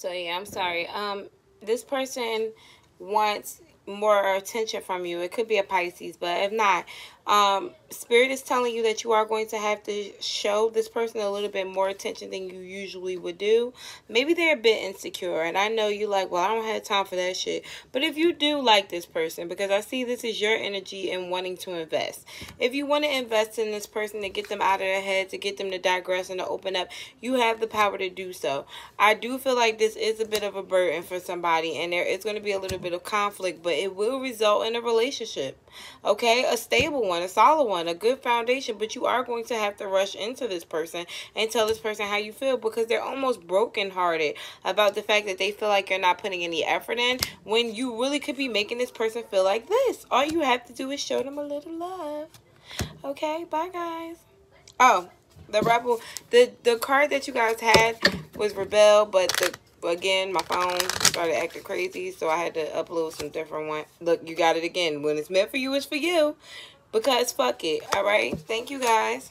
So yeah, I'm sorry. Um, this person wants more attention from you. It could be a Pisces, but if not, um, Spirit is telling you that you are going to have to show this person a little bit more attention than you usually would do. Maybe they're a bit insecure, and I know you like, well, I don't have time for that shit. But if you do like this person, because I see this is your energy and wanting to invest. If you want to invest in this person to get them out of their head, to get them to digress and to open up, you have the power to do so. I do feel like this is a bit of a burden for somebody, and there is going to be a little bit of conflict, but it will result in a relationship. Okay? A stable one, a solid one, a good foundation, but you are going to have to rush into this person and tell this person how you feel because they're almost brokenhearted about the fact that they feel like you're not putting any effort in when you really could be making this person feel like this. All you have to do is show them a little love. Okay? Bye, guys. Oh, the rebel the the card that you guys had was rebel but the again, my phone started acting crazy, so I had to upload some different one. Look, you got it again. When it's meant for you, it's for you. Because fuck it. All right. Thank you, guys.